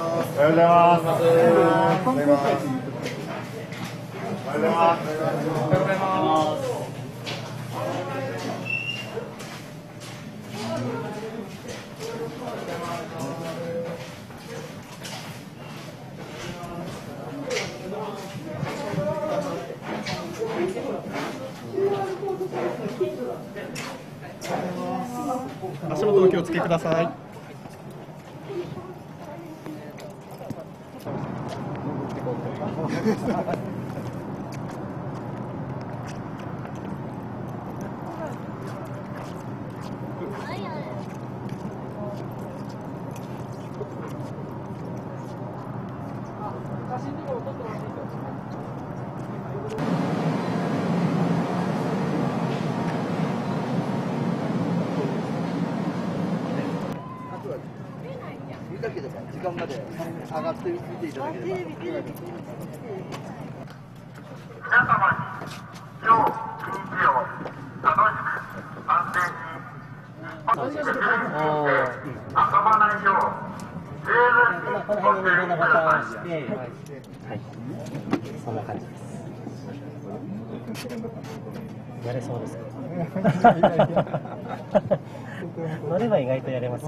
おはようございます。おはようございます。おはようございます。おはようございます。足元お気をつけください。ってと。写真も撮ってます見たければ時間まで上がって見てい。ただければ。皆様に今日一日を楽しく安全に自分で遊ばないよう十分にご注意ください。はい、そんな感じです。やれそうですか。乗れば意外とやれます。